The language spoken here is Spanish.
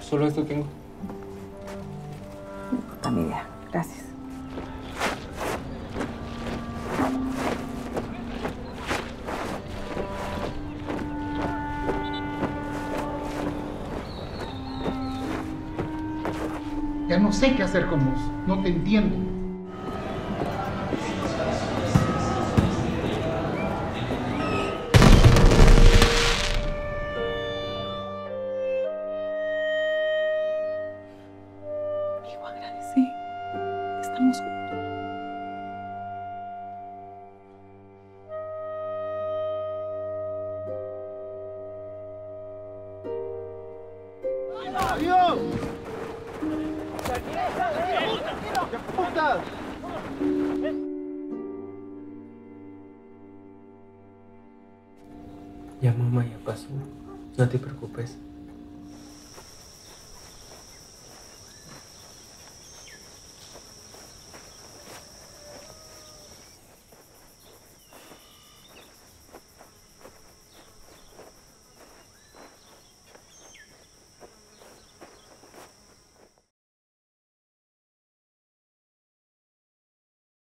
Solo esto tengo. Puta mi. Gracias. Ya no sé qué hacer con vos. No te entiendo. Estamos juntos. Ya mamá ya pasó. No te preocupes.